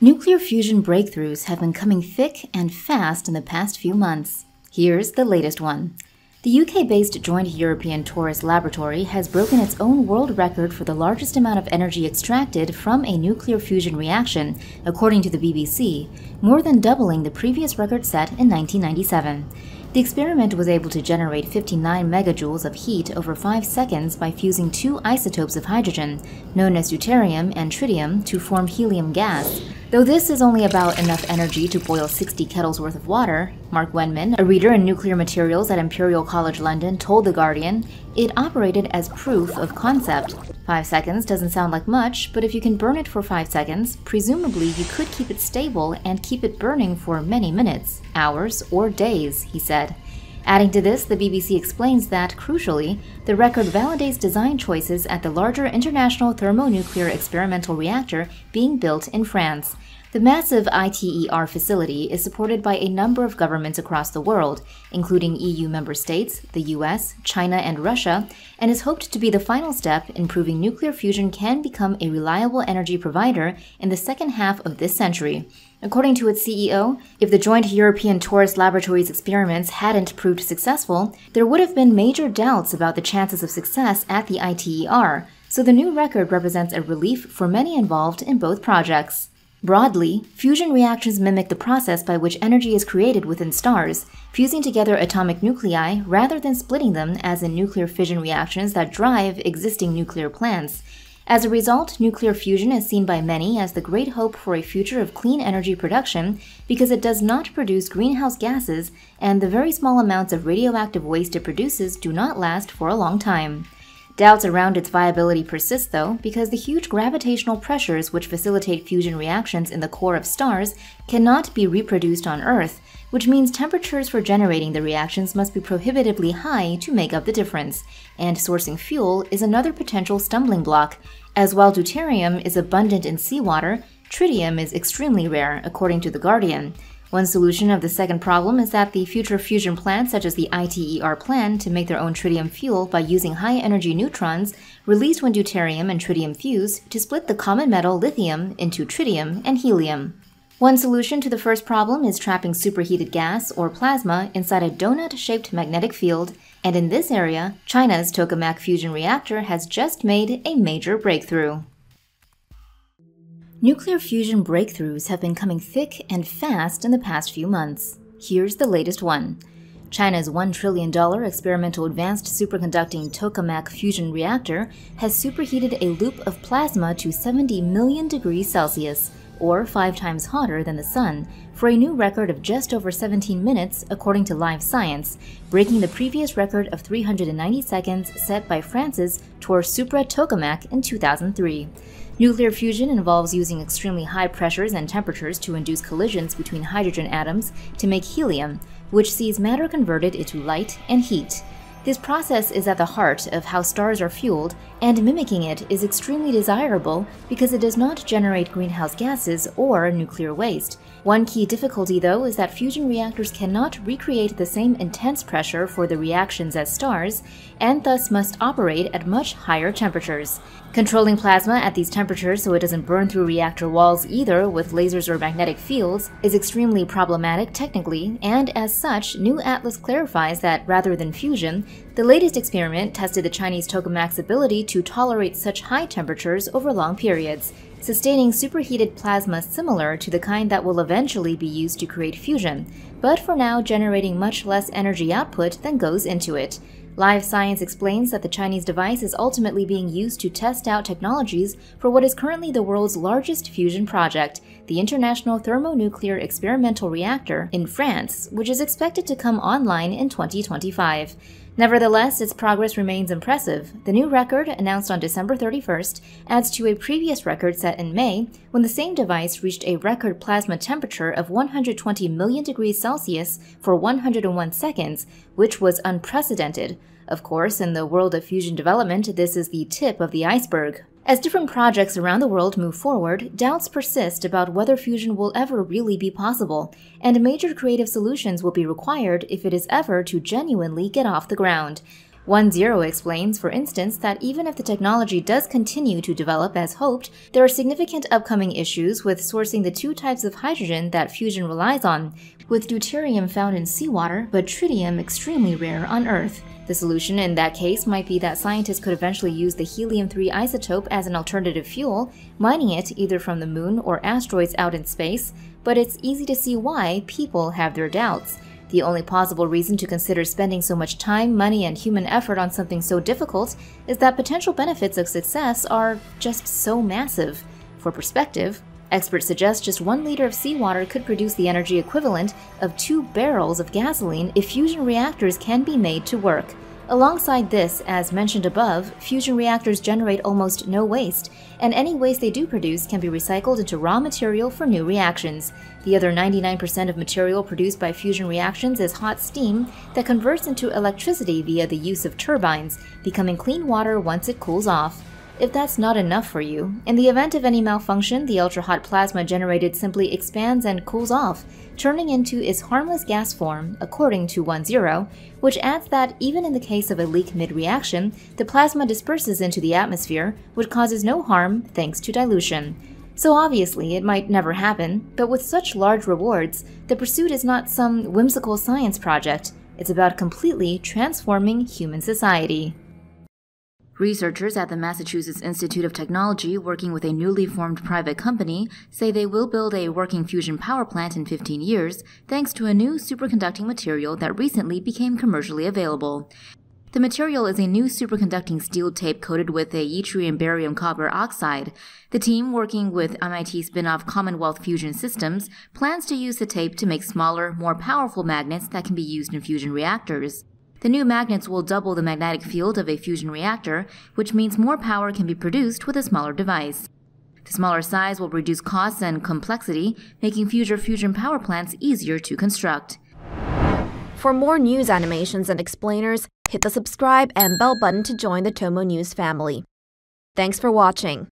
Nuclear fusion breakthroughs have been coming thick and fast in the past few months. Here's the latest one. The UK based Joint European Torus Laboratory has broken its own world record for the largest amount of energy extracted from a nuclear fusion reaction, according to the BBC, more than doubling the previous record set in 1997. The experiment was able to generate 59 megajoules of heat over 5 seconds by fusing two isotopes of hydrogen, known as deuterium and tritium, to form helium gas. Though this is only about enough energy to boil 60 kettles worth of water, Mark Wenman, a reader in nuclear materials at Imperial College London, told The Guardian, it operated as proof of concept. Five seconds doesn't sound like much, but if you can burn it for five seconds, presumably you could keep it stable and keep it burning for many minutes, hours, or days, he said. Adding to this, the BBC explains that, crucially, the record validates design choices at the larger International Thermonuclear Experimental Reactor being built in France. The massive ITER facility is supported by a number of governments across the world, including EU member states, the US, China, and Russia, and is hoped to be the final step in proving nuclear fusion can become a reliable energy provider in the second half of this century. According to its CEO, if the joint European Torus Laboratories experiments hadn't proved successful, there would have been major doubts about the chances of success at the ITER, so the new record represents a relief for many involved in both projects. Broadly, fusion reactions mimic the process by which energy is created within stars, fusing together atomic nuclei rather than splitting them as in nuclear fission reactions that drive existing nuclear plants. As a result, nuclear fusion is seen by many as the great hope for a future of clean energy production because it does not produce greenhouse gases and the very small amounts of radioactive waste it produces do not last for a long time. Doubts around its viability persist, though, because the huge gravitational pressures which facilitate fusion reactions in the core of stars cannot be reproduced on Earth, which means temperatures for generating the reactions must be prohibitively high to make up the difference, and sourcing fuel is another potential stumbling block, as while deuterium is abundant in seawater, tritium is extremely rare, according to The Guardian. One solution of the second problem is that the future fusion plants, such as the ITER, plan to make their own tritium fuel by using high energy neutrons released when deuterium and tritium fuse to split the common metal lithium into tritium and helium. One solution to the first problem is trapping superheated gas or plasma inside a donut shaped magnetic field, and in this area, China's tokamak fusion reactor has just made a major breakthrough. Nuclear fusion breakthroughs have been coming thick and fast in the past few months. Here's the latest one. China's $1 trillion experimental advanced superconducting tokamak fusion reactor has superheated a loop of plasma to 70 million degrees Celsius, or five times hotter than the sun, for a new record of just over 17 minutes, according to Live Science, breaking the previous record of 390 seconds set by France's Tore Supra Tokamak in 2003. Nuclear fusion involves using extremely high pressures and temperatures to induce collisions between hydrogen atoms to make helium, which sees matter converted into light and heat. This process is at the heart of how stars are fueled, and mimicking it is extremely desirable because it does not generate greenhouse gases or nuclear waste. One key difficulty, though, is that fusion reactors cannot recreate the same intense pressure for the reactions as stars, and thus must operate at much higher temperatures. Controlling plasma at these temperatures so it doesn't burn through reactor walls either with lasers or magnetic fields is extremely problematic technically, and as such, New Atlas clarifies that rather than fusion, the latest experiment tested the Chinese tokamak's ability to tolerate such high temperatures over long periods, sustaining superheated plasma similar to the kind that will eventually be used to create fusion, but for now generating much less energy output than goes into it. Live Science explains that the Chinese device is ultimately being used to test out technologies for what is currently the world's largest fusion project, the International Thermonuclear Experimental Reactor in France, which is expected to come online in 2025. Nevertheless, its progress remains impressive. The new record, announced on December 31st, adds to a previous record set in May when the same device reached a record plasma temperature of 120 million degrees Celsius for 101 seconds, which was unprecedented. Of course, in the world of fusion development, this is the tip of the iceberg. As different projects around the world move forward, doubts persist about whether fusion will ever really be possible, and major creative solutions will be required if it is ever to genuinely get off the ground. OneZero explains, for instance, that even if the technology does continue to develop as hoped, there are significant upcoming issues with sourcing the two types of hydrogen that fusion relies on, with deuterium found in seawater but tritium extremely rare on Earth. The solution in that case might be that scientists could eventually use the helium-3 isotope as an alternative fuel, mining it either from the moon or asteroids out in space, but it's easy to see why people have their doubts. The only possible reason to consider spending so much time, money, and human effort on something so difficult is that potential benefits of success are just so massive. For perspective, experts suggest just one liter of seawater could produce the energy equivalent of two barrels of gasoline if fusion reactors can be made to work. Alongside this, as mentioned above, fusion reactors generate almost no waste, and any waste they do produce can be recycled into raw material for new reactions. The other 99% of material produced by fusion reactions is hot steam that converts into electricity via the use of turbines, becoming clean water once it cools off. If that's not enough for you, in the event of any malfunction, the ultra-hot plasma generated simply expands and cools off, turning into its harmless gas form, according to OneZero, which adds that even in the case of a leak mid-reaction, the plasma disperses into the atmosphere, which causes no harm thanks to dilution. So obviously, it might never happen, but with such large rewards, the pursuit is not some whimsical science project, it's about completely transforming human society. Researchers at the Massachusetts Institute of Technology, working with a newly formed private company, say they will build a working fusion power plant in 15 years thanks to a new superconducting material that recently became commercially available. The material is a new superconducting steel tape coated with a yttrium barium copper oxide. The team, working with MIT spin-off Commonwealth Fusion Systems, plans to use the tape to make smaller, more powerful magnets that can be used in fusion reactors. The new magnets will double the magnetic field of a fusion reactor, which means more power can be produced with a smaller device. The smaller size will reduce costs and complexity, making future fusion power plants easier to construct. For more news animations and explainers, hit the subscribe and bell button to join the Tomo News family. Thanks for watching.